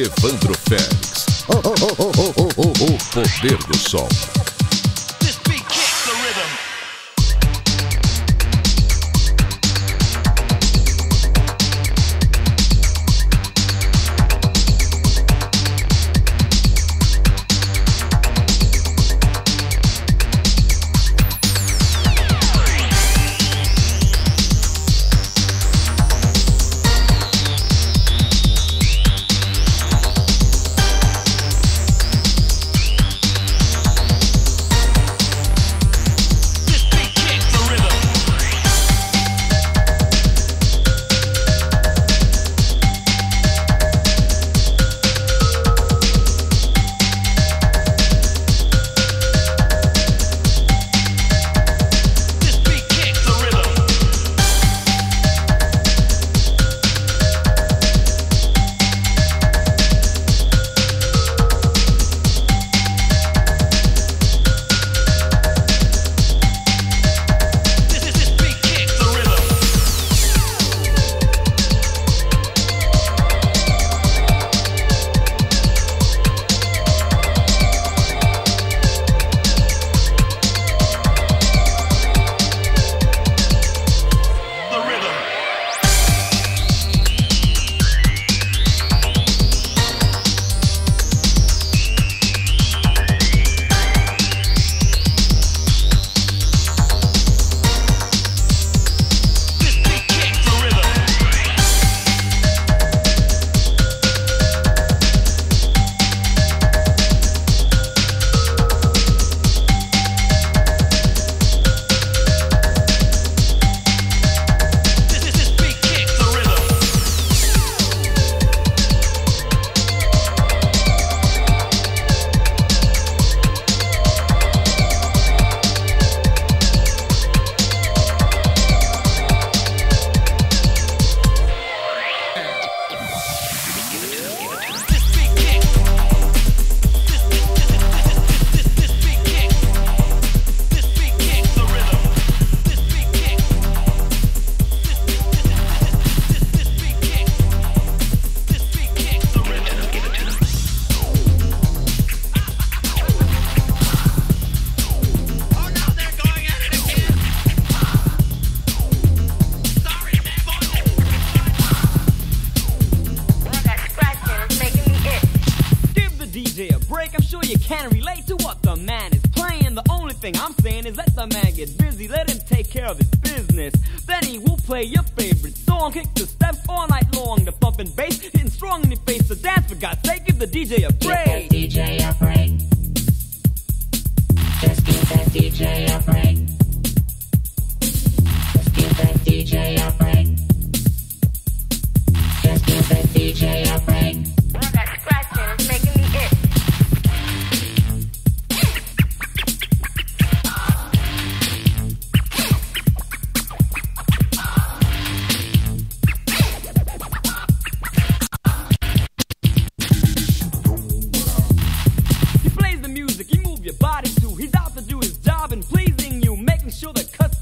Evandro Félix. O, poder do sol.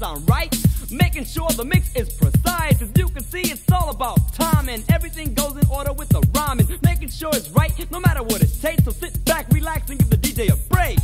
sound right. Making sure the mix is precise. As you can see, it's all about timing. Everything goes in order with the rhyming. Making sure it's right, no matter what it takes. So sit back, relax, and give the DJ a break.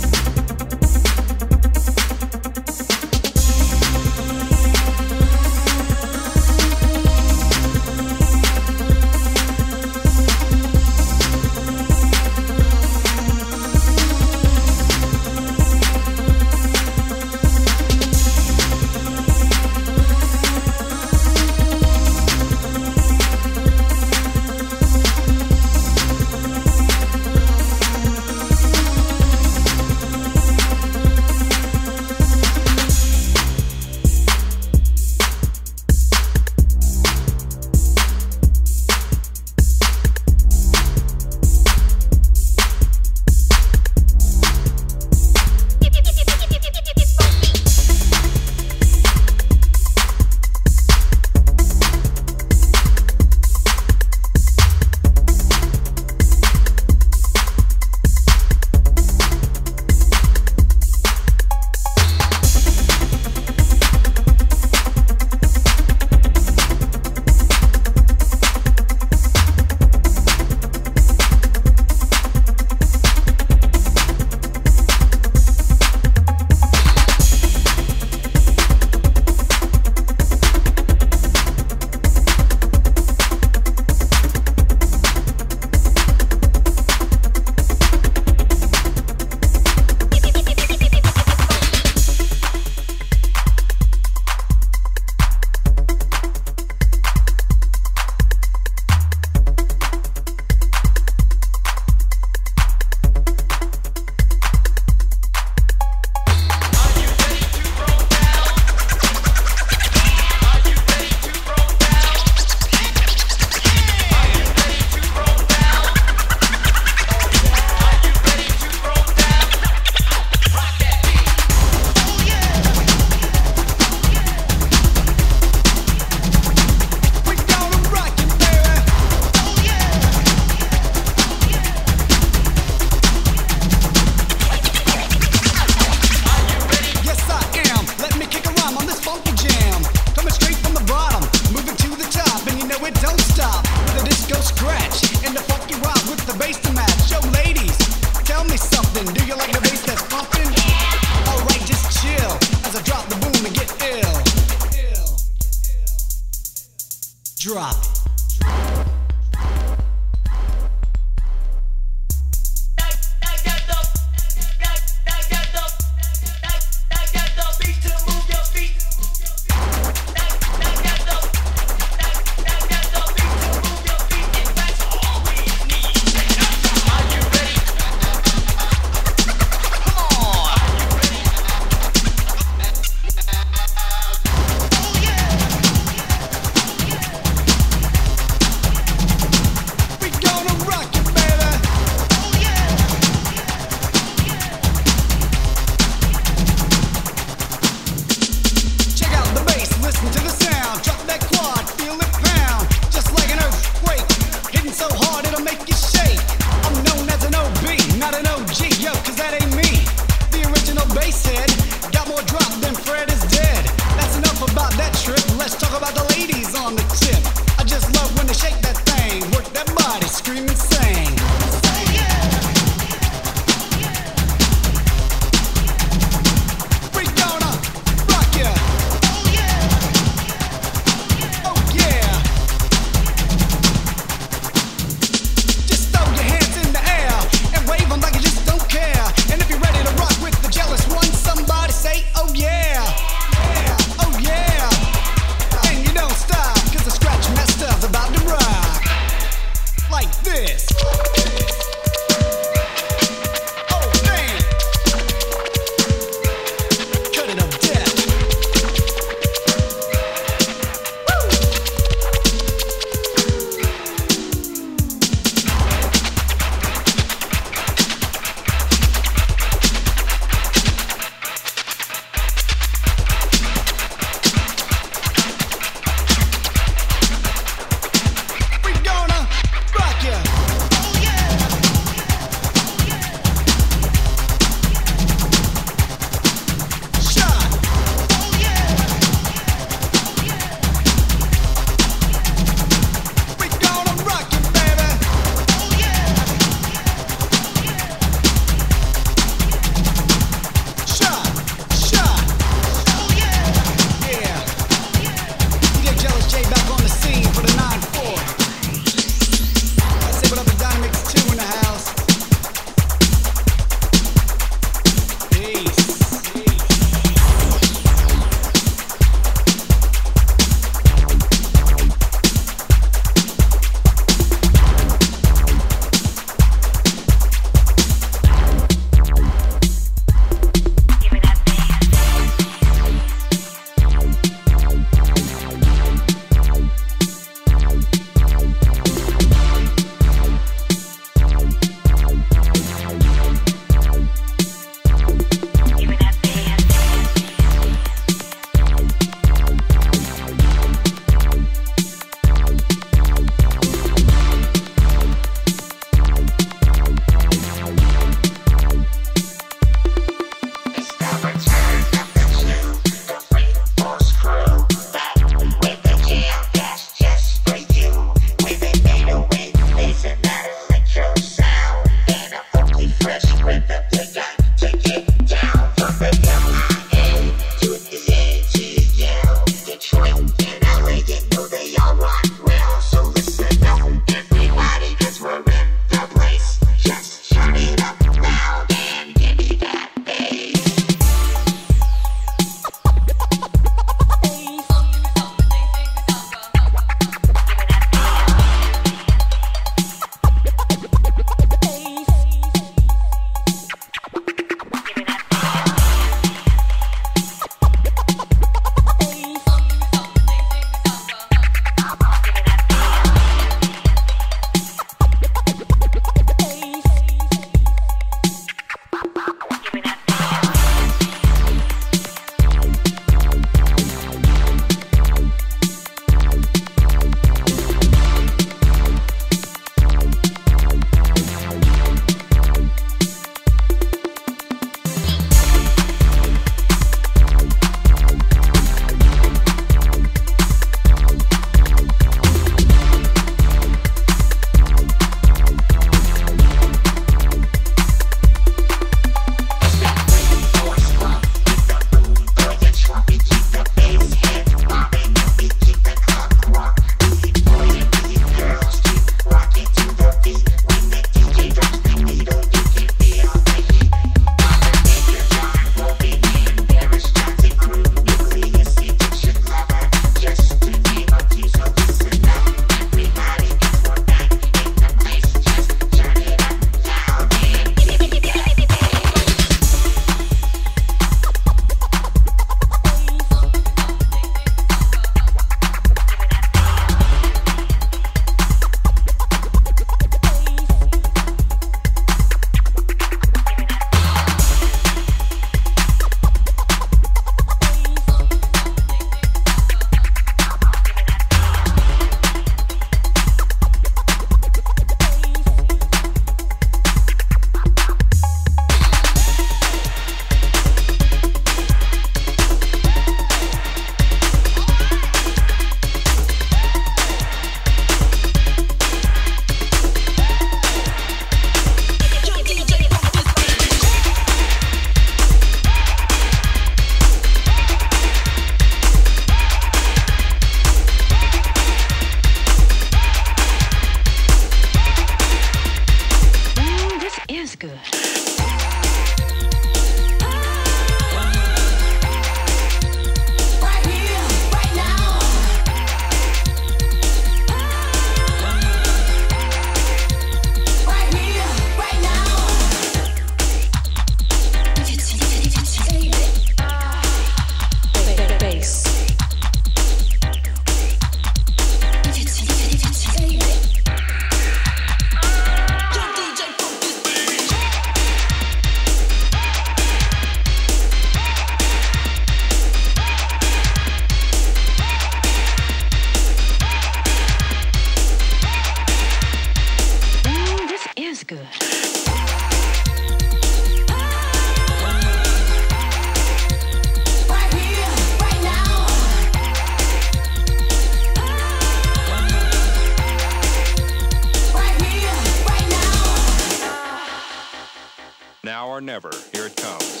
Now or never. Here it comes.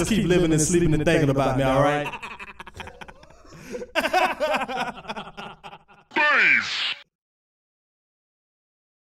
just keep living and sleeping and thinking about me, all right?